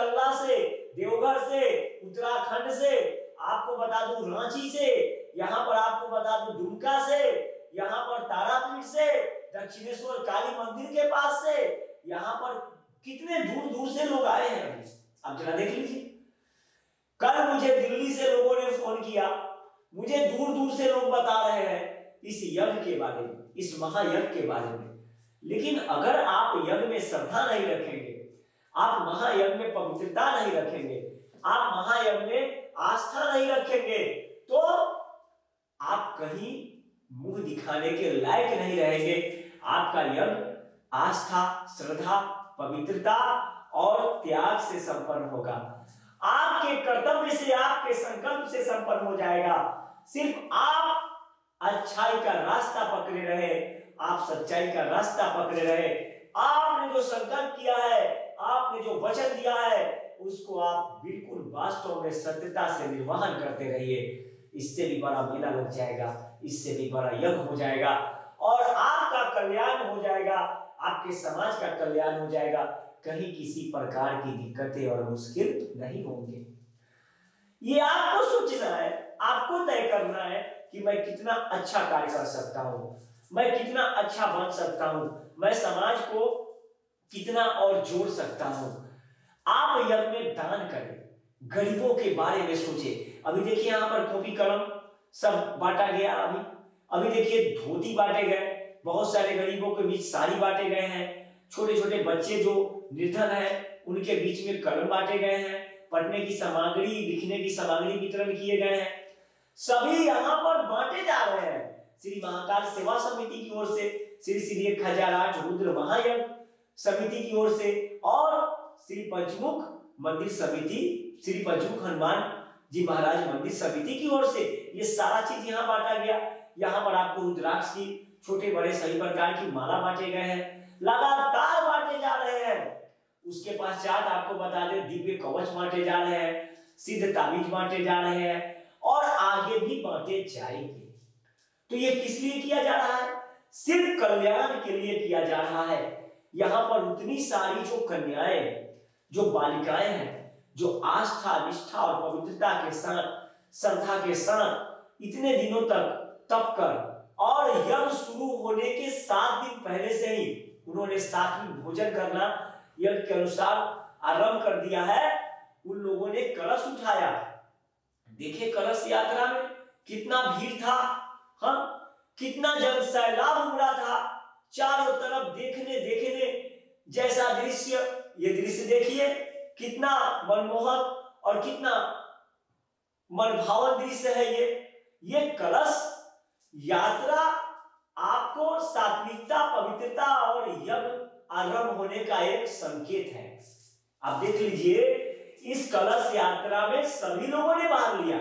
नीमतल्ला से, देवघर से, उत्तराखंड से, आपको बता दूँ रांची से, यहाँ पर आपको बता दूँ दुमका से, यहाँ पर तारापीठ से, दक्षिणेश्वर काली मंदिर के पास से, यहाँ पर कितने दूर दूर से लोग आए हैं आप जरा देख लीजिए। कल मुझे दिल्ली से लोगों ने फ़ोन किया। मुझे दूर दूर से लोग बता रहे हैं इस यज्ञ के बारे में, इस महायज्ञ के बारे में। लेकिन अगर आप यज्ञ में श्रद्धा नहीं रखेंगे आप महायज्ञ में पवित्रता नहीं रखेंगे, आप महायज्ञ में आस्था नहीं रखेंगे तो आप कहीं मुँह दिखाने के लायक नहीं रहेंगे। आपका यज्ञ आस्था, श्रद्धा, पवित्रता और त्याग से संपन्न होगा। आपके कर्तव्य से, आपके संकल्प से संपन्न हो जाएगा। सिर्फ़ आप अच्छाई का रास्ता पकड़े रहे, आप सच्चाई का रास्ता पकड़े रहे। आपने जो संकल्प किया है आपने जो वचन दिया है, उसको आप बिल्कुल वास्तव में सत्यता से निर्वहन करते रहिए। इससे भी बड़ा मेला लग जाएगा, इससे भी बड़ा यज्ञ हो जाएगा और आपका कल्याण हो जाएगा, आपके समाज का कल्याण हो जाएगा। कहीं किसी प्रकार की दिक्कतें और मुश्किल नहीं होंगे। ये आपको सोचना है, आपको तय करना है कि मैं कितना अच्छा कार्य कर सकता हूँ, मैं कितना अच्छा बन सकता हूँ। मैं समाज को कितना और जोड़ सकता हूँ? आप यज्ञ में दान करें, गरीबों के बारे में सोचे। अभी देखिए यहाँ पर कॉपी कलम सब बांटा गया अभी। अभी देखिए धोती बांटे गए, बहुत सारे गरीबों के बीच साड़ी बांटे गए हैं। छोटे छोटे बच्चे जो निर्धन है, उनके बीच में कलम बांटे गए हैं। पढ़ने की सामग्री, लिखने की सामग्री वितरण किए गए हैं। सभी यहाँ पर बांटे जा रहे हैं। श्री महाकाल सेवा समिति की ओर से श्री श्री आठ रुद्र महायज्ञ समिति की ओर से और श्री पंचमुख मंदिर समिति, श्री पंचमुख हनुमान जी महाराज मंदिर समिति की ओर से ये सारा चीज़ यहाँ बांटा गया। यहाँ पर आपको रुद्राक्ष की छोटे बड़े सभी प्रकार की माला बांटे गए हैं। लगातार बांटे जा रहे हैं। उसके पश्चात आपको बता दें, दिव्य कवच बांटे जा रहे हैं, सिद्ध ताबीज बांटे जा रहे हैं और आगे भी बांटे जाएँगे। तो ये किस लिए किया जा रहा है? सिर्फ़ कल्याण के लिए किया जा रहा है। यहाँ पर उतनी सारी जो कन्याएँ, जो बालिकाएँ हैं, जो आस्था, निष्ठा और पवित्रता के साथ, श्रद्धा के साथ इतने दिनों तक तप कर और यज्ञ शुरू होने के सात दिन पहले से ही उन्होंने सात्विक भोजन करना यज्ञ के अनुसार आरंभ कर दिया है। उन लोगों ने कलश उठाया। देखे कलश यात्रा में कितना भीड़ था हाँ? कितना जन सैलाब उमड़ा था। चारों तरफ़ देखने देखने जैसा दृश्य, ये दृश्य देखिए, कितना मनमोहक और कितना मनभावन दृश्य है ये। ये कलश, यात्रा आपको सात्विकता, पवित्रता और यज्ञ आरंभ होने का एक संकेत है। आप देख लीजिए, इस कलश यात्रा में सभी लोगों ने भाग लिया।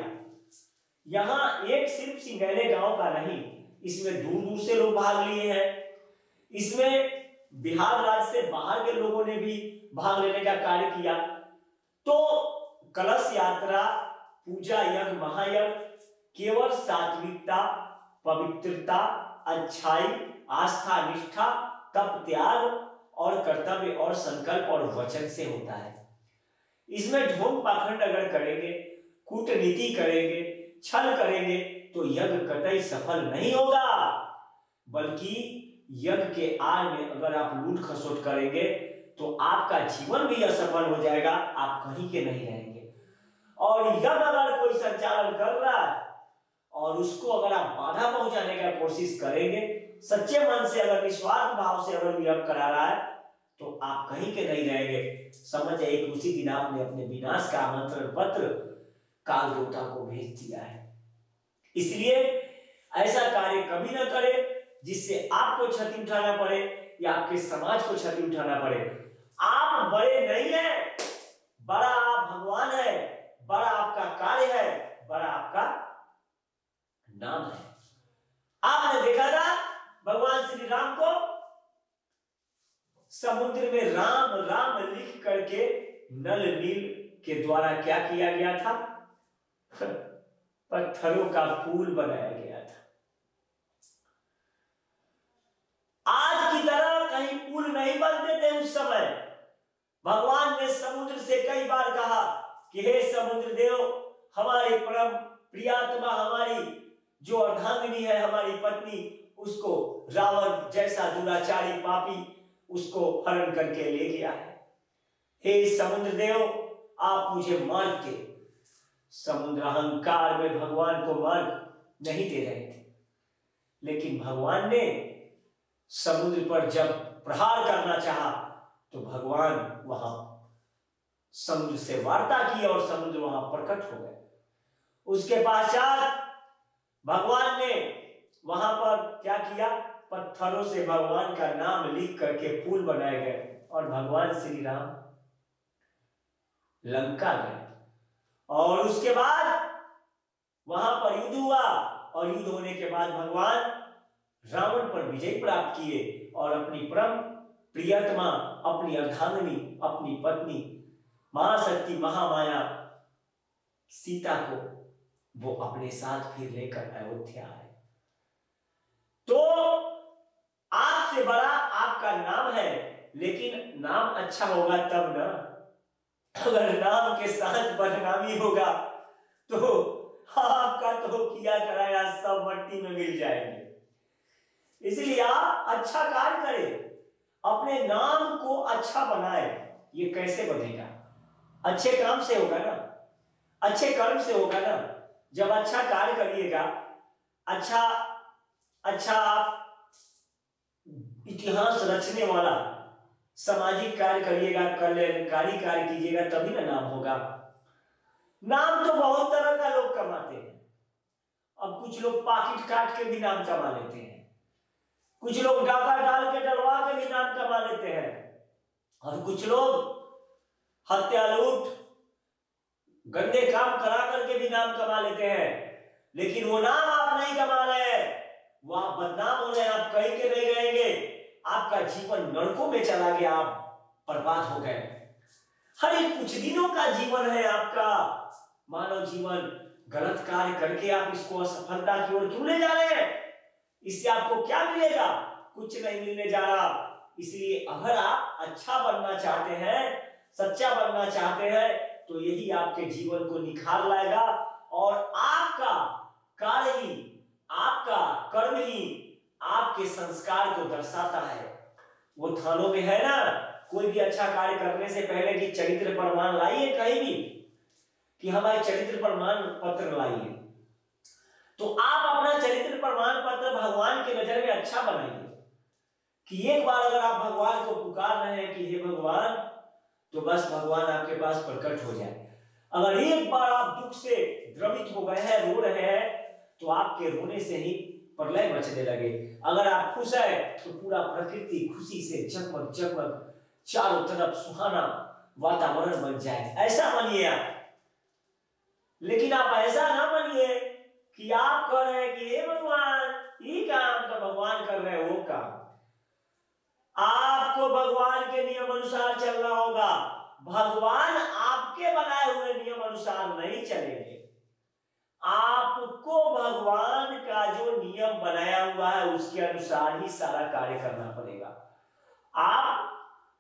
यहाँ एक सिर्फ़ सिंगैले गाँव का नहीं, इसमें दूर दूर से लोग भाग लिए हैं। इसमें बिहार राज्य से बाहर के लोगों ने भी भाग लेने का कार्य किया। तो कलश यात्रा, पूजा यज्ञ, महायज्ञ, केवल सात्विकता, पवित्रता, अच्छाई, आस्था, निष्ठा, तप, त्याग और कर्तव्य और संकल्प और वचन से होता है। इसमें ढोंग पाखंड अगर करेंगे, कूटनीति करेंगे, छल करेंगे तो यज्ञ कतई सफल नहीं होगा, बल्कि यज्ञ के आड़ में अगर आप लूट खसोट करेंगे तो आपका जीवन भी असफल हो जाएगा, आप कहीं के नहीं रहेंगे। और यज्ञ अगर कोई संचालन कर रहा है, और उसको अगर आप बाधा पहुँचाने का कोशिश करेंगे, सच्चे मन से अगर, निस्वार्थ भाव से अगर यज्ञ करा रहा है तो आप कहीं के नहीं रहेंगे। समझ एक उसी दिन आपने अपने विनाश का आमंत्रण पत्र काल देवता को भेज दिया है। इसलिए ऐसा कार्य कभी ना करे। जिससे आपको क्षति उठाना पड़े या आपके समाज को क्षति उठाना पड़े। आप बड़े नहीं है, बड़ा आप भगवान है, बड़ा आपका कार्य है, बड़ा आपका नाम है। आपने देखा था भगवान श्री राम को? समुद्र में राम राम लिख करके नल नील के द्वारा क्या किया गया था? पत्थरों का पुल बनाया गया था आज की तरह कहीं पुल नहीं बनते थे उस समय। भगवान ने समुद्र से कई बार कहा कि, हे समुद्र देव, हमारे परम प्रियात्मा, हमारी जो अर्धांगिनी है, हमारी पत्नी, उसको रावण जैसा दुराचारी पापी, उसको हरण करके ले गया है। हे समुद्र देव, आप मुझे मार के समुद्र अहंकार में भगवान को मार्ग नहीं दे रहे थे। लेकिन भगवान ने समुद्र पर जब प्रहार करना चाहा तो भगवान वहाँ समुद्र से वार्ता की और समुद्र वहाँ प्रकट हो गए। उसके पश्चात भगवान ने वहाँ पर क्या किया? पत्थरों से भगवान का नाम लिख करके पुल बनाए गए और भगवान श्री राम लंका गए। और उसके बाद वहाँ पर युद्ध हुआ और युद्ध होने के बाद भगवान रावण पर विजय प्राप्त किए और अपनी परम प्रियतमा, अपनी अर्धांगनी, अपनी पत्नी, महाशक्ति महामाया सीता को वो अपने साथ फिर लेकर अयोध्या आए। तो आपसे बड़ा आपका नाम है, लेकिन नाम अच्छा होगा तब ना। अगर नाम के साथ बदनामी होगा तो आपका तो किया कराया सब मट्टी में मिल जाएँगे। इसलिए आप अच्छा कार्य करें, अपने नाम को अच्छा बनाए। ये कैसे बनेगा? अच्छे काम से होगा ना? अच्छे कर्म से होगा ना? जब अच्छा कार्य करिएगा अच्छा अच्छा इतिहास रचने वाला, सामाजिक कार्य करिएगा, कल्याणकारी कार्य कीजिएगा, तभी ना नाम होगा। नाम तो बहुत तरह का लोग कमाते हैं। अब कुछ लोग पाकिट काट के भी नाम कमा लेते हैं। कुछ लोग डाका डाल के डलवा के भी नाम कमा लेते हैं। और कुछ लोग हत्या लूट, गंदे काम करा करके भी नाम कमा लेते हैं। लेकिन वो नाम आप नहीं कमा रहे वो आप बदनाम हो रहे हैं, आप कहीं के नहीं रहेंगे। आपका जीवन नरकों में चला गया, आप बर्बाद हो गए। हर एक कुछ दिनों का जीवन है आपका। मानव जीवन गलत कार्य करके आप इसको असफलता की ओर क्यों ले जा रहे हैं? इससे आपको क्या मिलेगा? कुछ नहीं मिलने जा रहा। इसलिए अगर आप अच्छा बनना चाहते हैं, सच्चा बनना चाहते हैं तो यही आपके जीवन को निखार लाएगा और आपका कार्य ही, आपका कर्म ही आपके संस्कार को दर्शाता है। वो थानों में है ना? कोई भी अच्छा कार्य करने से पहले कि चरित्र प्रमाण लाइए कहीं भी, कि हमारे चरित्र प्रमाण पत्र लाइए। तो आप अपना चरित्र प्रमाण पत्र भगवान के नज़र में अच्छा बनाइए। कि एक बार अगर आप भगवान को पुकार रहे हैं कि, हे भगवान तो बस भगवान आपके पास प्रकट हो जाए। अगर एक बार आप दुख से द्रवित हो गए हैं, रो रहे हैं तो आपके रोने से ही प्रलय मचने लगे। अगर आप खुश है तो पूरा प्रकृति खुशी से जगमग जगमग चारों तरफ़ सुहाना वातावरण बन जाए। ऐसा मानिए आप। लेकिन आप ऐसा ना बनिए कि आप कह रहे हैं कि हे भगवान, ये काम तो भगवान कर रहे हैं वो काम आपको भगवान के नियम अनुसार चलना होगा। भगवान आपके बनाए हुए नियम अनुसार नहीं चलेंगे। आपको भगवान का जो नियम बनाया हुआ है, उसके अनुसार ही सारा कार्य करना पड़ेगा। आप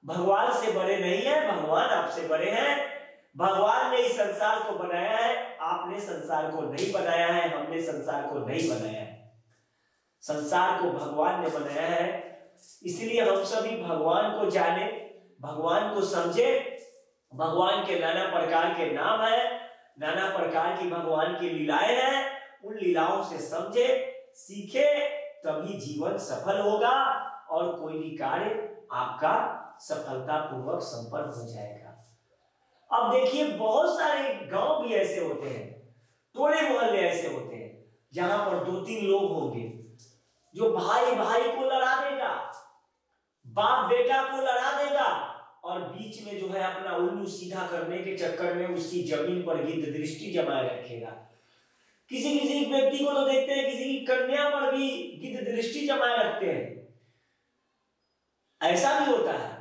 भगवान से बड़े नहीं है, भगवान आपसे बड़े हैं। भगवान ने इस संसार को बनाया है, आपने संसार को नहीं बनाया है, हमने संसार को नहीं बनाया है। संसार को भगवान ने बनाया है, इसलिए हम सभी भगवान को जाने, भगवान को समझे। भगवान के नाना प्रकार के नाम है, नाना प्रकार की भगवान की लीलाएँ हैं, उन लीलाओं से समझे, सीखे, तभी जीवन सफल होगा और कोई भी कार्य आपका सफलता पूर्वक संपन्न हो जाएगा। अब देखिए, बहुत सारे गाँव भी ऐसे होते हैं टोले मोहल्ले ऐसे होते हैं, जहाँ पर दो तीन लोग होंगे, जो भाई भाई को लड़ा देगा बाप बेटा को लड़ा देगा, और बीच में जो है अपना उल्लू सीधा करने के चक्कर में उसकी ज़मीन पर गिद्ध दृष्टि जमाए रखेगा। किसी किसी व्यक्ति को तो देखते हैं, किसी की कन्या पर भी गिद्ध दृष्टि जमाए रखते हैं। ऐसा भी होता है।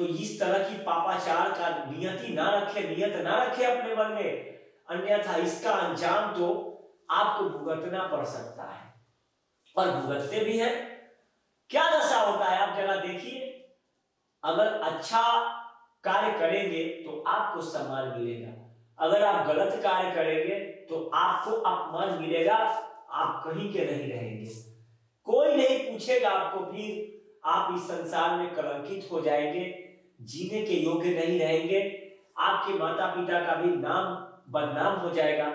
तो इस तरह की पापाचार का नियति ना रखे, नियत ना रखे अपने मन में। अन्यथा इसका अंजाम तो आपको भुगतना पड़ सकता है। और भुगतते भी हैं। क्या दशा होता है? आप जरा देखिए। अगर अच्छा कार्य करेंगे तो आपको सम्मान मिलेगा। अगर आप गलत कार्य करेंगे तो आपको अपमान मिलेगा। आप कहीं के नहीं रहेंगे। कोई नहीं पूछेगा आपको, फिर आप इस संसार में कलंकित हो जाएँगे। जीने के योग्य नहीं रहेंगे। आपके माता पिता का भी नाम बदनाम हो जाएगा।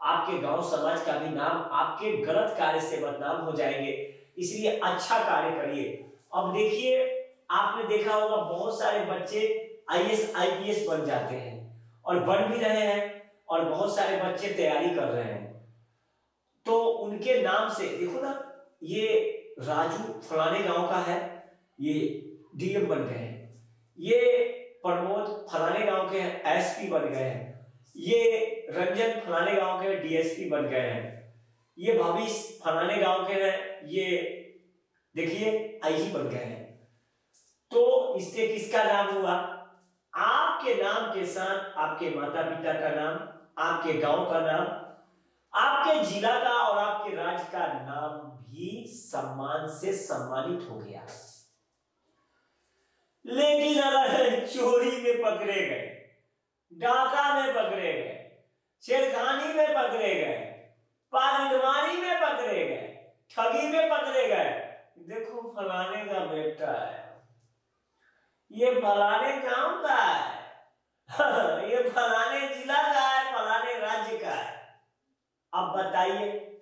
आपके गाँव समाज का भी नाम, आपके गलत कार्य से बदनाम हो जाएँगे। इसलिए अच्छा कार्य करिए। अब देखिए, आपने देखा होगा बहुत सारे बच्चे आईएएस आईपीएस बन जाते हैं और बन भी रहे हैं और बहुत सारे बच्चे तैयारी कर रहे हैं। तो उनके नाम से, देखो ना, ये राजू फलाने गाँव का है, ये डीएम बन गए हैं। ये प्रमोद फलाने गाँव के एसपी बन गए हैं। ये रंजन फलाने गाँव के डीएसपी बन गए हैं। ये भविष्य फलाने गाँव के हैं। ये देखिए आईजी बन गए हैं। तो इससे किसका नाम हुआ? आपके नाम के साथ आपके माता पिता का नाम, आपके गाँव का नाम, आपके जिला का और आपके राज्य का नाम भी सम्मान से सम्मानित हो गया। लेकिन अगर चोरी में पकड़े गए, डाका में पकड़े गए, छेड़खानी में पकड़े गए पागंडवानी में पकड़े गए, ठगी में पकड़े गए, देखो फलाने का बेटा है। ये फलाने गाँव का है। ये फलाने जिला का है, फलाने राज्य का है। अब बताइए,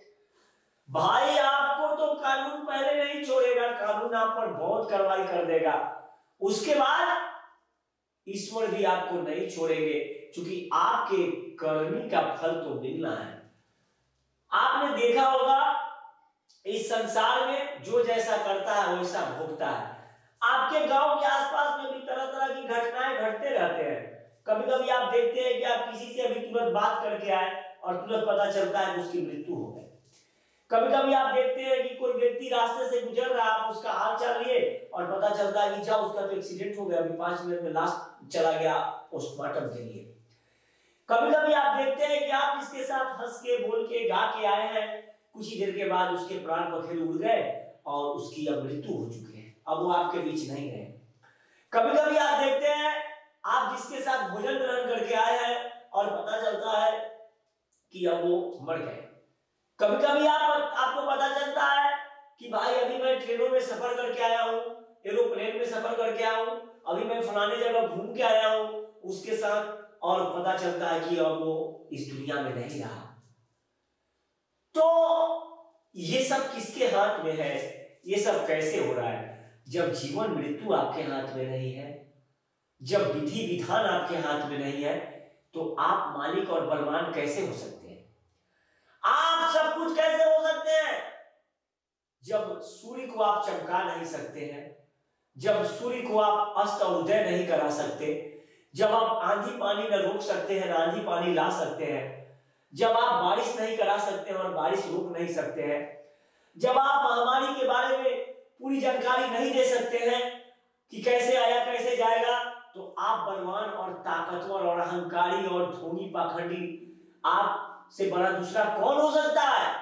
भाई आपको तो कानून पहले नहीं छोड़ेगा, कानून आप पर बहुत कार्रवाई कर देगा। उसके बाद ईश्वर भी आपको नहीं छोड़ेंगे, क्योंकि आपके कर्मी का फल तो मिलना है। आपने देखा होगा, इस संसार में जो जैसा करता है, वैसा भोगता है। आपके गाँव के आसपास में भी तरह तरह की घटनाएँ घटते रहते हैं। कभी कभी आप देखते हैं कि आप किसी से अभी तुरंत बात करके आए और तुरंत पता चलता है कि उसकी मृत्यु हो गई। कभी कभी आप देखते हैं कि कोई व्यक्ति रास्ते से गुजर रहा, आप उसका हाल चाल लिए और पता चलता है कि जा उसका तो एक्सीडेंट हो गया, अभी पाँच मिनट में लाश चला गया पोस्टमार्टम के लिए। कभी कभी आप देखते हैं कि आप जिसके साथ हंस के, बोल के, गा के आए हैं, कुछ ही देर के बाद उसके प्राण पखेरु उड़ गए और उसकी अब मृत्यु हो चुकी है। अब वो आपके बीच नहीं रहे कभी कभी आप देखते हैं, आप जिसके साथ भोजन ग्रहण करके आए हैं और पता चलता है कि अब वो मर गए। कभी कभी आप आपको पता चलता है कि भाई अभी मैं ट्रेनों में सफ़र करके आया हूँ, एरोप्लेन में सफ़र करके आया हूँ, अभी मैं फलाने जगह घूम के आया हूँ, उसके साथ और पता चलता है कि अब वो इस दुनिया में नहीं रहा। तो ये सब किसके हाथ में है? ये सब कैसे हो रहा है? जब जीवन मृत्यु आपके हाथ में नहीं है, जब विधि विधान आपके हाथ में नहीं है तो आप मालिक और बलवान कैसे हो सकते कुछ कैसे हो सकते हैं? जब सूर्य को आप चमका नहीं सकते हैं, जब सूर्य को आप अस्त उदय नहीं करा सकते, जब आप आंधी पानी न रोक सकते हैं, ना आंधी पानी ला सकते हैं, जब आप बारिश नहीं करा सकते हैं और बारिश रोक नहीं सकते हैं, जब आप महामारी के बारे में पूरी जानकारी नहीं दे सकते हैं कि कैसे आया, कैसे जाएगा तो आप बलवान और ताकतवर और अहंकारी और धोनी पाखंडी आप से बड़ा दूसरा कौन हो सकता है?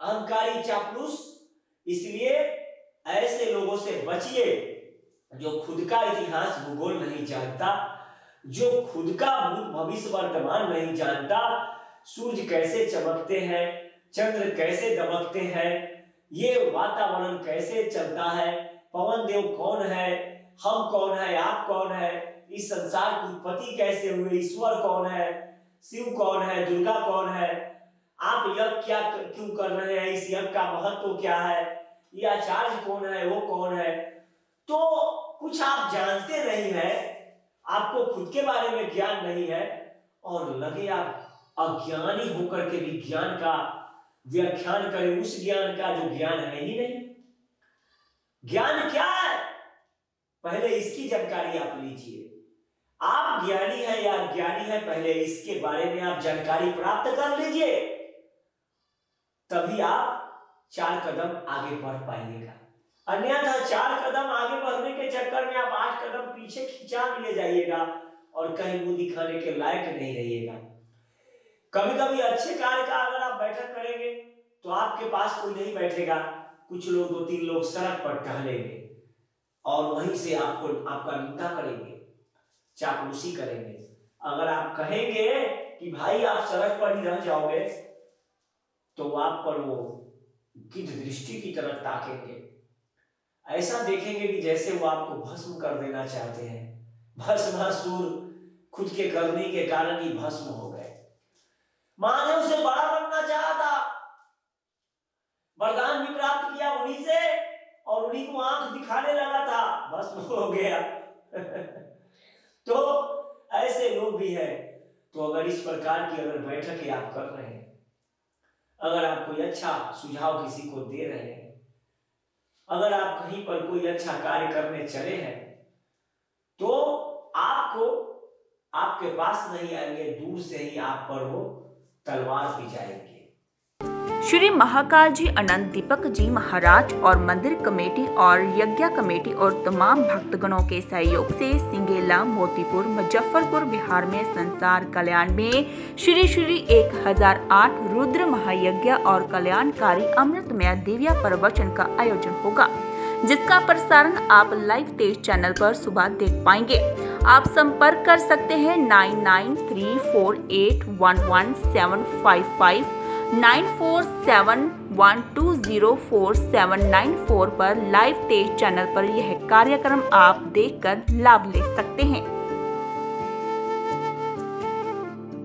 अहंकारी चापलूस। इसलिए ऐसे लोगों से बचिए जो खुद का इतिहास भूगोल नहीं जानता, जो खुद का भविष्य वर्तमान नहीं जानता। सूर्य कैसे चमकते हैं, चंद्र कैसे दमकते हैं, ये वातावरण कैसे चलता है, पवन देव कौन है, हम कौन है, आप कौन है, इस संसार की उत्पत्ति कैसे हुई ईश्वर कौन है शिव कौन है, दुर्गा कौन है? आप यज्ञ क्या क्यों कर रहे हैं? इस यज्ञ का महत्व तो क्या है? ये आचार्य कौन है, वो कौन है? तो कुछ आप जानते नहीं है, आपको खुद के बारे में ज्ञान नहीं है, और लगे आप अज्ञानी होकर के भी ज्ञान का व्याख्यान करें, उस ज्ञान का जो ज्ञान है ही नहीं। ज्ञान क्या है? पहले इसकी जानकारी आप लीजिए। आप ज्ञानी है या ज्ञानी है, पहले इसके बारे में आप जानकारी प्राप्त कर लीजिए। तभी आप चार कदम आगे बढ़ पाइएगा अन्यथा चार कदम आगे बढ़ने के चक्कर में आप आठ कदम पीछे खिंचा लिए जाइएगा और कहीं मुँह दिखाने के लायक नहीं रहिएगा। कभी कभी अच्छे कार्य का अगर आप बैठक करेंगे तो आपके पास कोई नहीं बैठेगा। कुछ लोग दो तीन लोग सड़क पर टहलेंगे और वहीं से आपको, आपका निंदा करेंगे। चापलूसी करेंगे। अगर आप कहेंगे कि भाई आप सड़क पर ही रह जाओगे तो आप पर वो गिद्ध दृष्टि की तरफ़ ताकेंगे। ऐसा देखेंगे कि जैसे वो आपको भस्म कर देना चाहते हैं। भस्मासुर खुद के करने के कारण ही भस्म हो गए। माँ ने उसे बड़ा बनना चाहा था। वरदान भी प्राप्त किया उन्हीं से, और उन्हीं को आँख दिखाने लगा था। भस्म हो गया। लोग भी हैं तो अगर इस प्रकार की अगर बैठक आप कर रहे हैं, अगर आप कोई अच्छा सुझाव किसी को दे रहे हैं, अगर आप कहीं पर कोई अच्छा कार्य करने चले हैं तो आपको, आपके पास नहीं आएँगे, दूर से ही आप पर वो तलवार भी जाएँगे। श्री महाकाल जी अनंत दीपक जी महाराज और मंदिर कमेटी और यज्ञ कमेटी और तमाम भक्तगणों के सहयोग से सिंगेला, मोतीपुर, मुजफ्फरपुर, बिहार में संसार कल्याण में श्री श्री 1008 रुद्र महायज्ञ और कल्याणकारी अमृतमय दिव्या प्रवचन का आयोजन होगा, जिसका प्रसारण आप लाइव तेज चैनल पर सुबह देख पाएँगे। आप संपर्क कर सकते हैं nine nine three four eight one one seven five five nine four seven one two zero four seven nine four पर लाइव तेज चैनल पर यह कार्यक्रम आप देखकर लाभ ले सकते हैं।